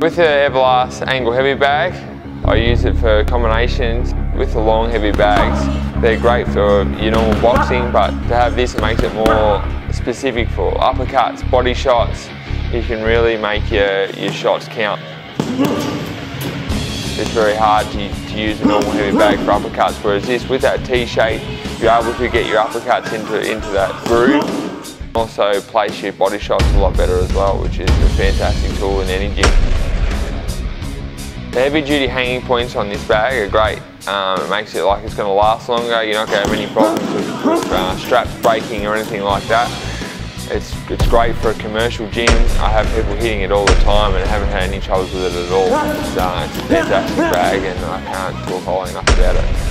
With the Everlast Angle Heavy Bag, I use it for combinations with the long heavy bags. They're great for your normal boxing, but to have this makes it more specific for uppercuts, body shots. You can really make your, your shots count. It's very hard to, to use a normal heavy bag for uppercuts, whereas this, with that T-shape, you're able to get your uppercuts into, into that groove. Also place your body shots a lot better as well, which is a fantastic tool in any gym. The heavy duty hanging points on this bag are great. Um, it makes it like it's going to last longer, you're not going to have any problems with uh, straps breaking or anything like that. It's, it's great for a commercial gym. I have people hitting it all the time and I haven't had any troubles with it at all. It's, uh, it's a fantastic bag and I can't talk highly enough about it.